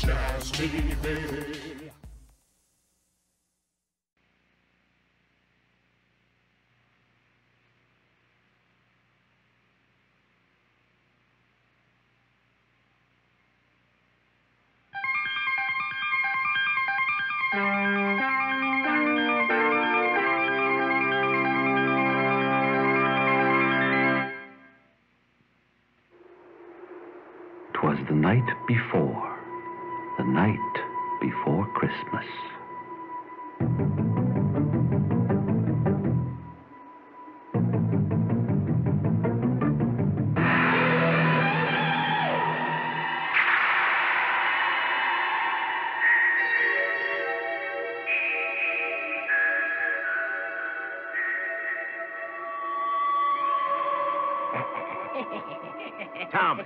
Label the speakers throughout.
Speaker 1: SHNAST TV.
Speaker 2: Twas the night before,
Speaker 3: Thomas.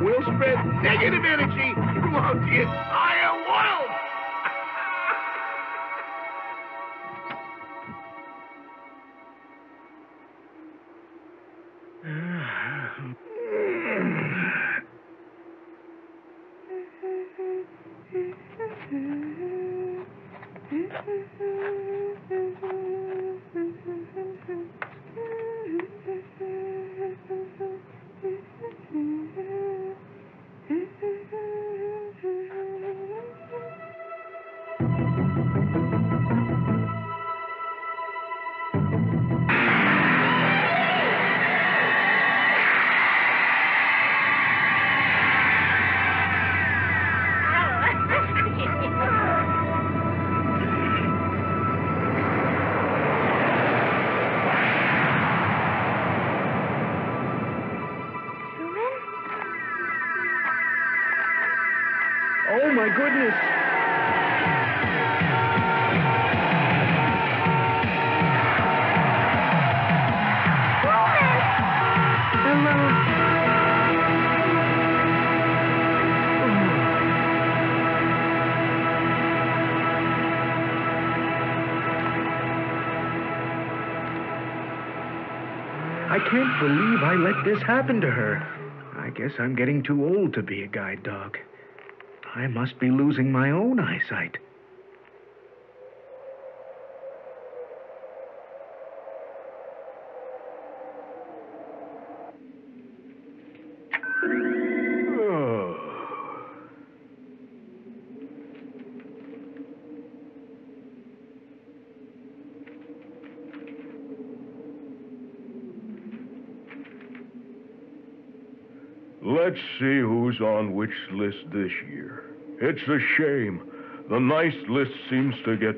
Speaker 3: We'll spread negative energy throughout the entire
Speaker 4: I let this happen to her. I guess I'm getting too old to be a guide dog. I must be losing my own eyesight. Oh.
Speaker 5: Let's see who's on which list this year. It's a shame. The nice list seems to get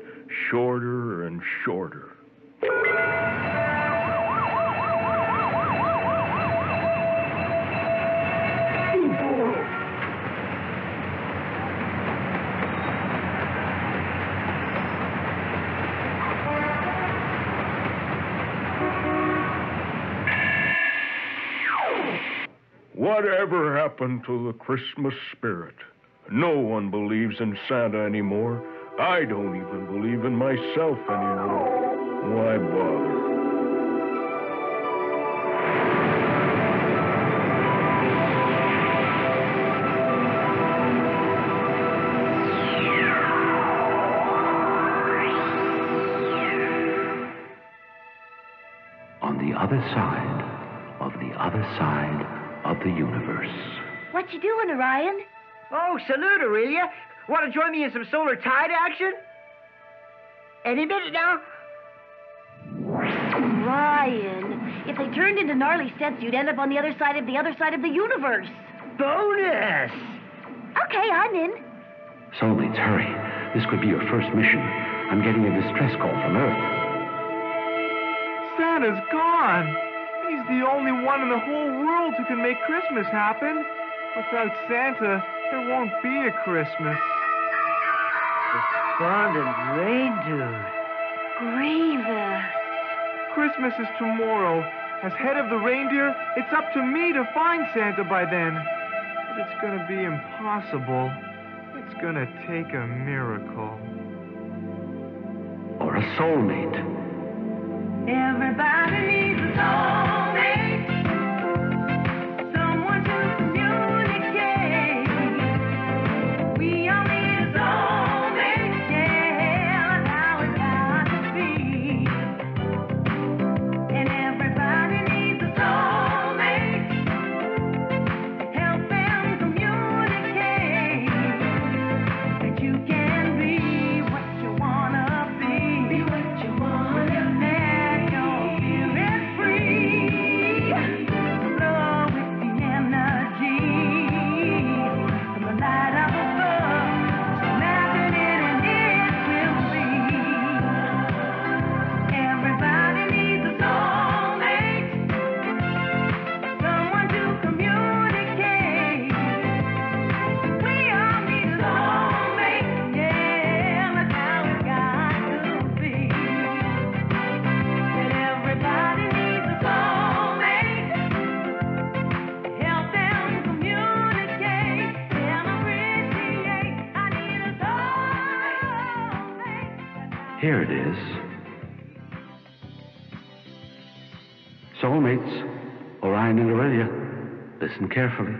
Speaker 5: shorter and shorter. Whatever happened to the Christmas spirit? No one believes in Santa anymore. I don't even believe in myself anymore. Why bother?
Speaker 6: You doing, Orion?
Speaker 7: Oh, salute, Aurelia. Want to join me in some solar tide action? Any minute now.
Speaker 6: Orion, if they turned into gnarly sets, you'd end up on the other side of the other side of the universe.
Speaker 7: Bonus!
Speaker 6: Okay, I'm in.
Speaker 2: Soulmates, hurry. This could be your first mission. I'm getting a distress call from Earth.
Speaker 8: Santa's gone. He's the only one in the whole world who can make Christmas happen. Without Santa, there won't be a Christmas.
Speaker 7: Despondent reindeer.
Speaker 6: Graver.
Speaker 8: Christmas is tomorrow. As head of the reindeer, it's up to me to find Santa by then. But it's gonna be impossible. It's gonna take a miracle.
Speaker 2: Or a soulmate.
Speaker 9: Everybody needs a soulmate.
Speaker 2: Listen carefully.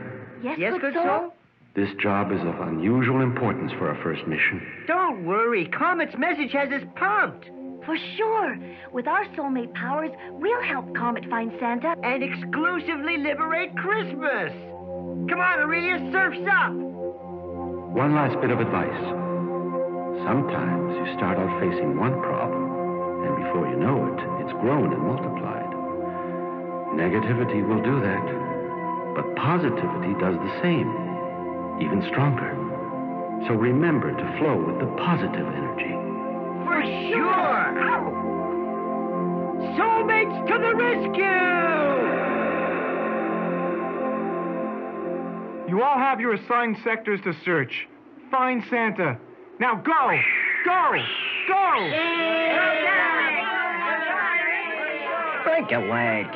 Speaker 6: Yes,
Speaker 7: Yes, good soul?
Speaker 2: This job is of unusual importance for our first mission.
Speaker 7: Don't worry. Comet's message has us pumped.
Speaker 6: For sure. With our soulmate powers, we'll help Comet find Santa.
Speaker 7: And exclusively liberate Christmas. Come on, Aurelia, surf's up.
Speaker 2: One last bit of advice. Sometimes you start out facing one problem, and before you know it, it's grown and multiplied. Negativity will do that, but positivity does the same, even stronger. So remember to flow with the positive energy.
Speaker 7: For sure. Soulmates to the rescue!
Speaker 8: You all have your assigned sectors to search. Find Santa. Now go! Go! Go!
Speaker 10: Break a leg.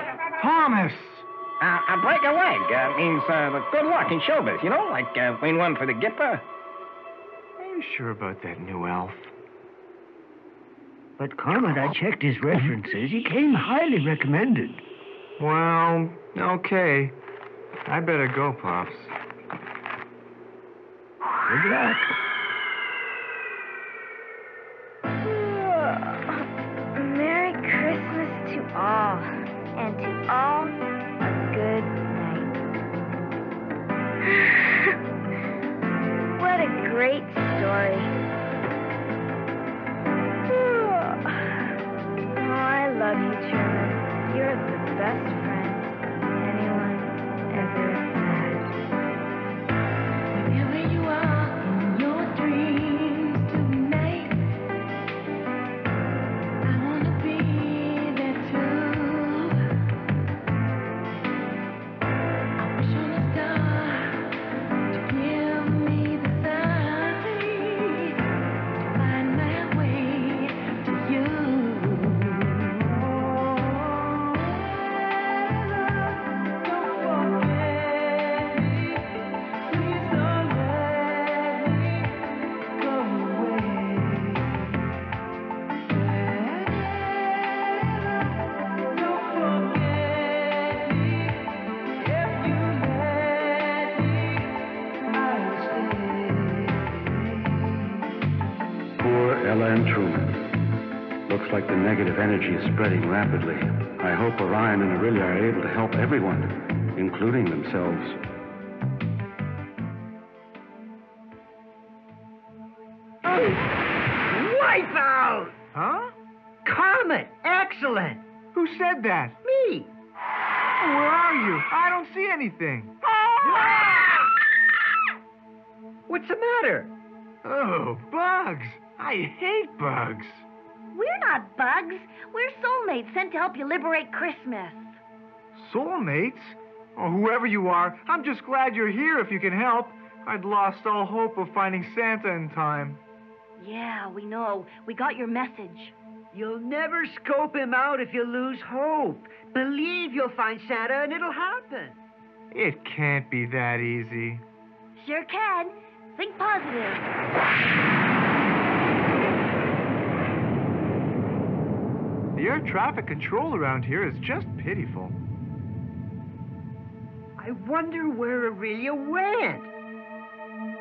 Speaker 8: Thomas!
Speaker 10: Uh, a break a leg uh, means uh, good luck in showbiz, you know, like uh, win one for the Gipper.
Speaker 8: Are you sure about that new elf?
Speaker 4: But, Comet, I checked his references. He came highly recommended.
Speaker 8: Well, okay. I better go, Pops.
Speaker 4: Good luck.
Speaker 6: Story.
Speaker 2: Poor Ella Truman. Looks like the negative energy is spreading rapidly. I hope Orion and Aurelia are able to help everyone, including themselves.
Speaker 7: Wipe out!
Speaker 8: Huh?
Speaker 7: Comet! Excellent!
Speaker 8: Who said that?
Speaker 7: Me!
Speaker 8: Where are you? I don't see anything. Ah!
Speaker 7: What's the matter?
Speaker 8: Oh, bugs. I hate bugs.
Speaker 6: We're not bugs. We're soulmates. soulmates sent to help you liberate Christmas.
Speaker 8: Soulmates? Oh, whoever you are, I'm just glad you're here if you can help. I'd lost all hope of finding Santa in time.
Speaker 6: Yeah, we know. We got your message.
Speaker 7: You'll never scope him out if you lose hope. Believe you'll find Santa and it'll happen.
Speaker 8: It can't be that easy.
Speaker 6: Sure can. Think positive.
Speaker 8: The air traffic control around here is just pitiful.
Speaker 7: I wonder where Aurelia went.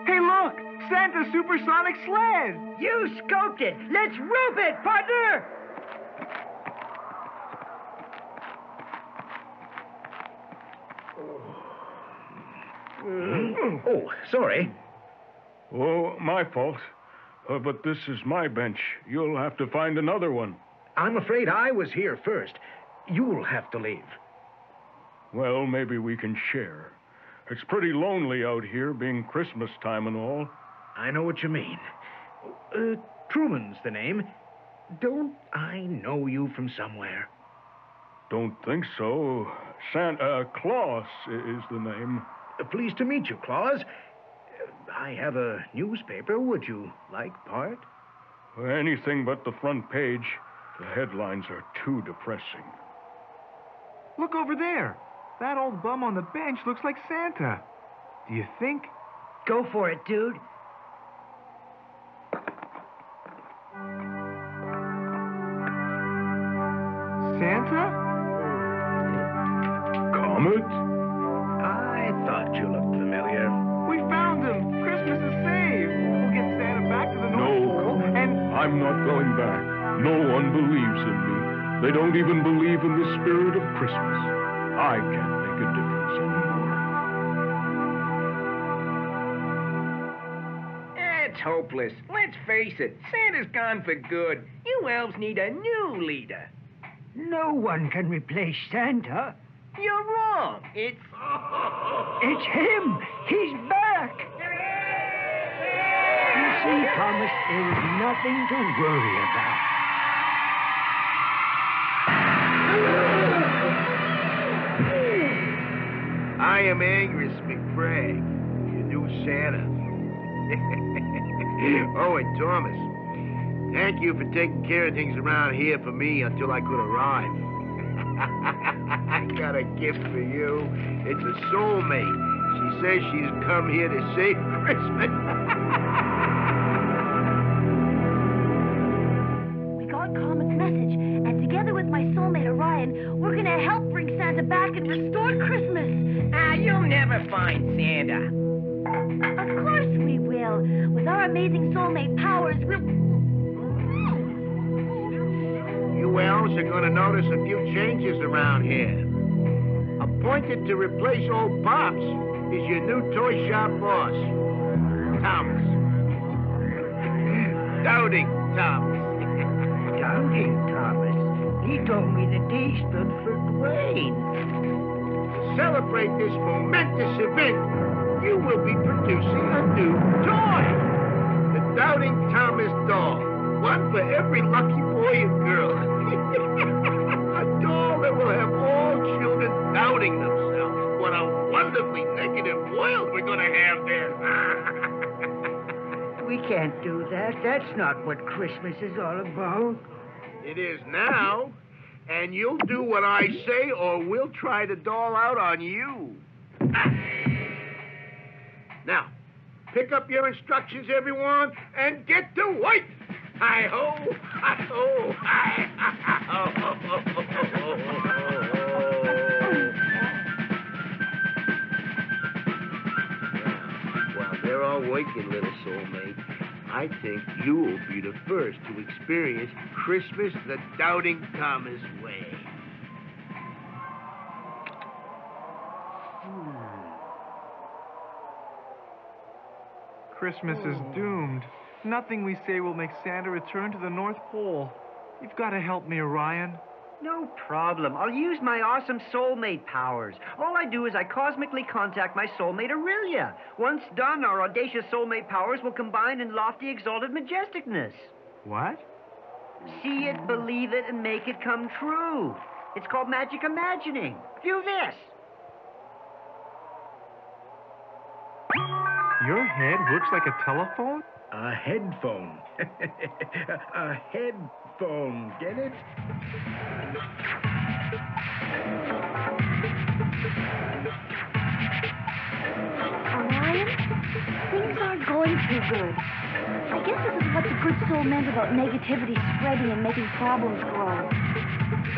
Speaker 8: Hey, look! Santa's supersonic sled!
Speaker 7: You scoped it. Let's rope it, partner!
Speaker 4: Oh, sorry.
Speaker 5: Oh, my fault. Uh, but this is my bench. You'll have to find another one.
Speaker 4: I'm afraid I was here first. You'll have to leave.
Speaker 5: Well, maybe we can share. It's pretty lonely out here, being Christmas time and all.
Speaker 4: I know what you mean. Uh, Truman's the name. Don't I know you from somewhere?
Speaker 5: Don't think so. Santa uh, Claus is the name.
Speaker 4: Uh, pleased to meet you, Claus. Uh, I have a newspaper. Would you like part?
Speaker 5: Anything but the front page. The headlines are too depressing.
Speaker 8: Look over there. That old bum on the bench looks like Santa. Do you think?
Speaker 7: Go for it, dude.
Speaker 5: Believes in me. They don't even believe in the spirit of Christmas. I can't make a difference anymore.
Speaker 10: It's hopeless. Let's face it, Santa's gone for good. You elves need a new leader.
Speaker 7: No one can replace Santa.
Speaker 10: You're wrong. It's.
Speaker 7: It's him. He's back. You see, Thomas, there is nothing to worry about.
Speaker 3: I am Angus McBragg, your new Santa. oh, and Thomas, thank you for taking care of things around here for me until I could arrive. I got a gift for you. It's a soulmate. She says she's come here to save Christmas.
Speaker 6: We got Comet's message, and together with my soulmate Orion, we're gonna help bring Santa back and restore Christmas.
Speaker 10: You'll never find Santa.
Speaker 6: Of course we will. With our amazing soulmate powers, we'll.
Speaker 3: You elves are going to notice a few changes around here. Appointed to replace old Pops is your new toy shop boss, Thomas. Doubting Thomas.
Speaker 7: Doubting Thomas. He told me the D stood for Dwayne.
Speaker 3: To celebrate this momentous event, you will be producing a new toy. The Doubting Thomas doll. One for every lucky boy and girl. a doll that will have all children doubting themselves. What a wonderfully negative world we're going to have there.
Speaker 7: We can't do that. That's not what Christmas is all about.
Speaker 3: it is now. And you'll do what I say, or we'll try the doll out on you. Now, pick up your instructions, everyone, and get to work. Hi ho, hi ho, hi While they're all working, little soulmate, I think you'll be the first to experience Christmas the Doubting Thomas way.
Speaker 8: Christmas is hmm. doomed. Nothing we say will make Santa return to the North Pole. You've got to help me, Orion.
Speaker 7: No problem. I'll use my awesome soulmate powers. All I do is I cosmically contact my soulmate Aurelia. Once done, our audacious soulmate powers will combine in lofty, exalted majesticness.
Speaker 8: What?
Speaker 7: See it, believe it, and make it come true. It's called magic imagining. Do this.
Speaker 8: Your head works like a telephone?
Speaker 4: A headphone. a headphone. Get it?
Speaker 9: Orion, things aren't going too good. I guess this is what the good soul meant about negativity spreading and making problems grow.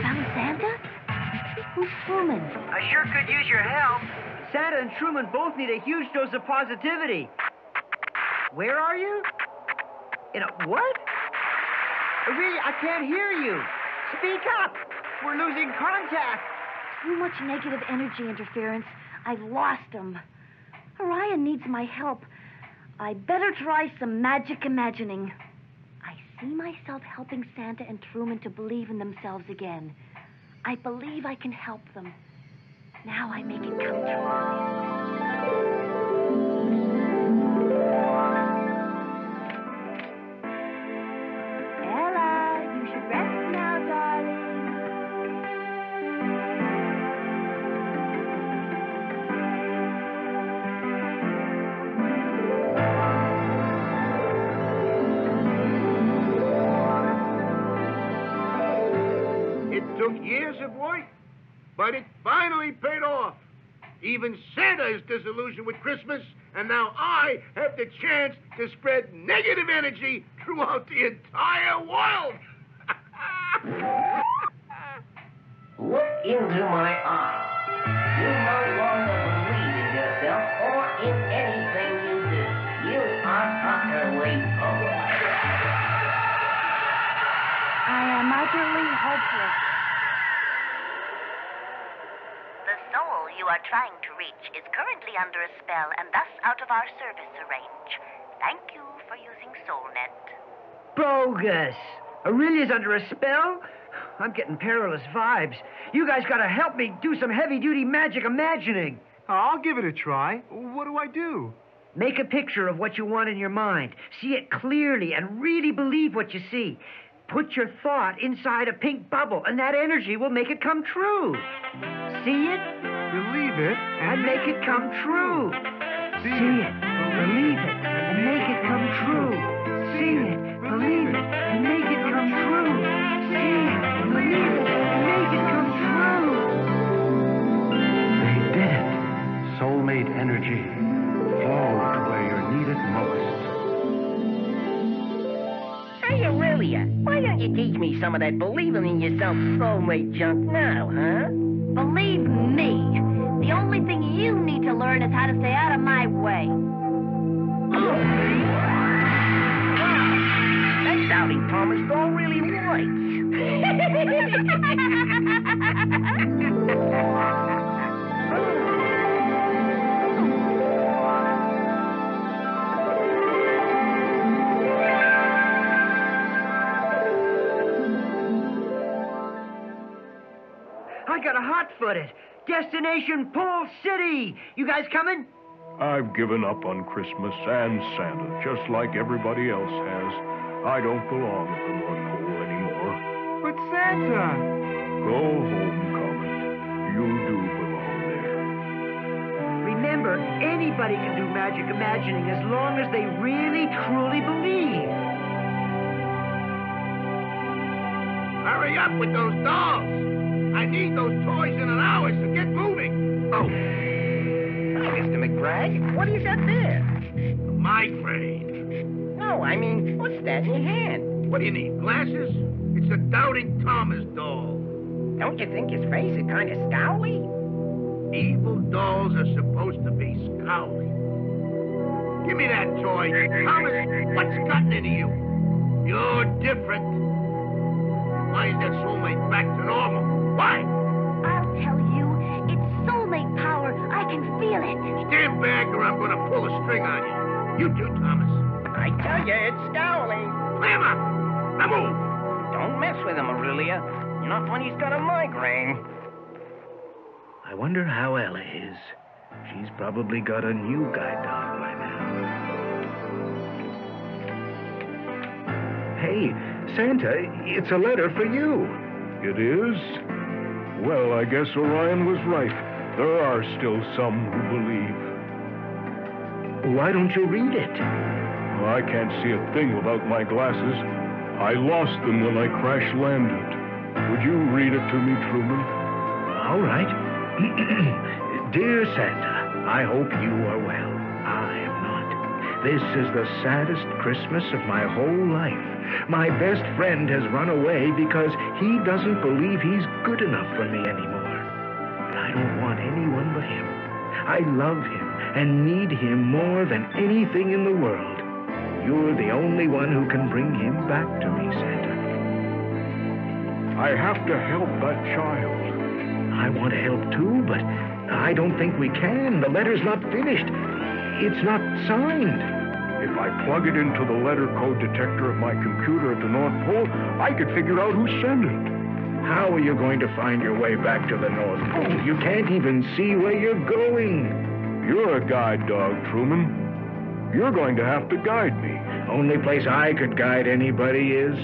Speaker 9: Found Santa? Who's Truman?
Speaker 7: I sure could use your help. Santa and Truman both need a huge dose of positivity. Where are you? In a what? I can't hear you. Speak up. We're losing contact.
Speaker 9: Too much negative energy interference. I've lost him. Orion needs my help. I better try some magic imagining. I see myself helping Santa and Truman to believe in themselves again. I believe I can help them. Now I make it come true.
Speaker 3: Took years but it finally paid off. Even Santa is disillusioned with Christmas, and now I have the chance to spread negative energy throughout the entire world.
Speaker 10: Look into my eyes. You no longer believe in yourself or in anything you do. You are utterly hopeless.
Speaker 9: I am utterly hopeless.
Speaker 11: You are trying to reach is currently under a spell and thus out of our service range. Thank you for using SoulNet.
Speaker 7: Bogus. Aurelia's under a spell? I'm getting perilous vibes. You guys gotta help me do some heavy duty magic imagining.
Speaker 8: I'll give it a try. What do I do?
Speaker 7: Make a picture of what you want in your mind. See it clearly and really believe what you see. Put your thought inside a pink bubble, and that energy will make it come true. See it
Speaker 8: Believe it
Speaker 7: and make it come true. See it, believe it, and make it come true. See it, believe it, and make it come true. See it, believe it, and make it come true.
Speaker 2: They did it. Soulmate energy. Flow to where you're needed most.
Speaker 10: Hey, Aurelia, why don't you teach me some of that believing in yourself soulmate junk now, huh?
Speaker 9: Believe me,
Speaker 7: I got a hot footed. Destination Pole City. You guys coming?
Speaker 5: I've given up on Christmas and Santa, just like everybody else has. I don't belong at the North Pole anymore.
Speaker 8: But Santa!
Speaker 5: Go home, Comet. You do belong there.
Speaker 7: Remember, anybody can do magic imagining as long as they really, truly believe.
Speaker 3: Hurry up with those dolls. I need those toys in an hour, so get moving. Oh,
Speaker 10: Hi, Mr. McBride. What is that there?
Speaker 3: A migraine.
Speaker 10: No, I mean, what's that in your hand?
Speaker 3: What do you need, glasses? It's a Doubting Thomas doll.
Speaker 10: Don't you think his face is kind of scowly?
Speaker 3: Evil dolls are supposed to be scowly. Give me that toy. Thomas, what's gotten into you? You're different. Why is that soulmate back to normal? Why?
Speaker 9: I'll tell you, it's soulmate power. I can feel it.
Speaker 3: Stand back or I'm going to pull a string on you. You too, Thomas.
Speaker 10: I tell you, it's scowly.
Speaker 3: Clam up. Now move.
Speaker 10: Don't mess with him, Aurelia. Not when he's got a migraine.
Speaker 4: I wonder how Ella is. She's probably got a new guide dog by now. Hey, Santa, it's a letter for you.
Speaker 5: It is? Well, I guess Orion was right. There are still some who believe.
Speaker 4: Why don't you read it?
Speaker 5: I can't see a thing without my glasses. I lost them when I crash landed. Would you read it to me, Truman?
Speaker 4: All right. Dear Santa, I hope you are well. I am not. This is the saddest Christmas of my whole life. My best friend has run away because he doesn't believe he's good enough for me anymore. But I don't want anyone but him. I love him and need him more than anything in the world. You're the only one who can bring him back to me, Santa.
Speaker 5: I have to help that child.
Speaker 4: I want to help too, but I don't think we can. The letter's not finished. It's not signed.
Speaker 5: If I plug it into the letter code detector of my computer at the North Pole, I could figure out who sent it.
Speaker 4: How are you going to find your way back to the North Pole? You can't even see where you're going.
Speaker 5: You're a guide dog, Truman. You're going to have to guide me.
Speaker 4: Only place I could guide anybody is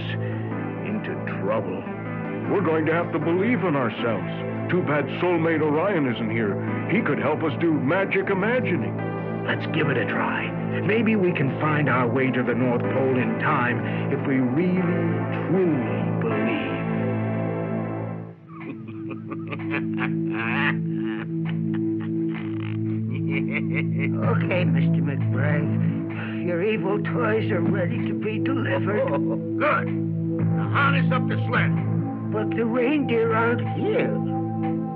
Speaker 4: into trouble.
Speaker 5: We're going to have to believe in ourselves. Too bad soulmate Orion isn't here. He could help us do magic imagining.
Speaker 4: Let's give it a try. Maybe we can find our way to the North Pole in time if we really, truly
Speaker 7: toys are ready to be delivered.
Speaker 3: Oh, oh good. Now harness up the sled.
Speaker 7: But the reindeer aren't here.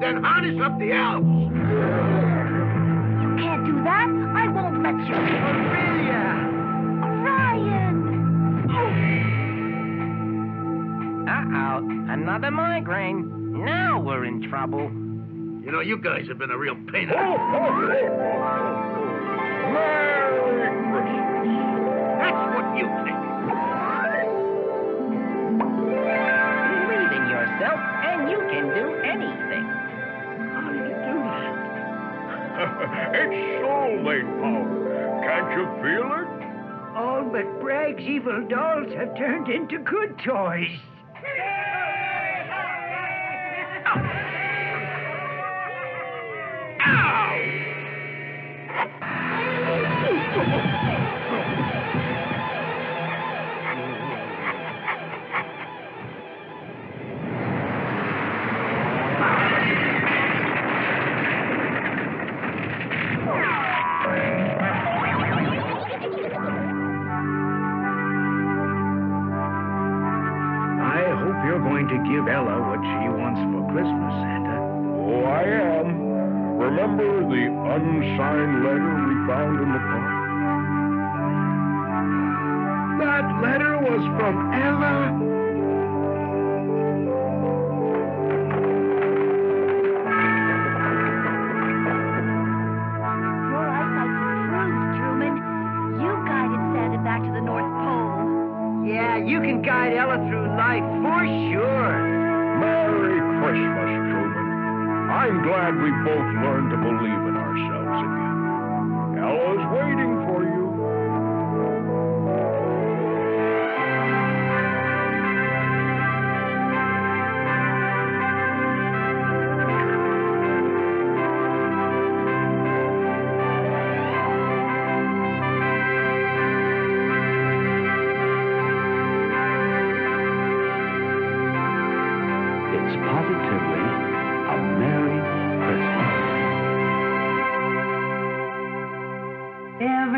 Speaker 3: Then harness up the elves.
Speaker 6: You can't do that. I won't let you.
Speaker 7: Aurelia!
Speaker 6: Orion!
Speaker 10: Uh-oh, another migraine. Now we're in trouble.
Speaker 3: You know, you guys have been a real pain in
Speaker 5: Oh,
Speaker 3: the...
Speaker 5: oh, oh, oh. Merry Christmas.
Speaker 3: That's what you think.
Speaker 10: Believe in yourself, and you can do anything.
Speaker 3: How do you do that?
Speaker 5: it's soulmate power. Can't you feel it?
Speaker 7: All but Bragg's evil dolls have turned into good toys.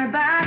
Speaker 2: Christmas.
Speaker 9: Everybody